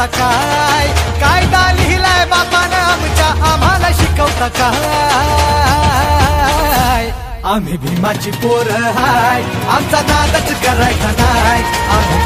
शिकवता काय? कायदा लिहिलाय बापानं आमच्या आम्हाला शिकवता काय? आम्ही भीमाची पोर हाय आमचा नादच करायचा नाही. आम्ही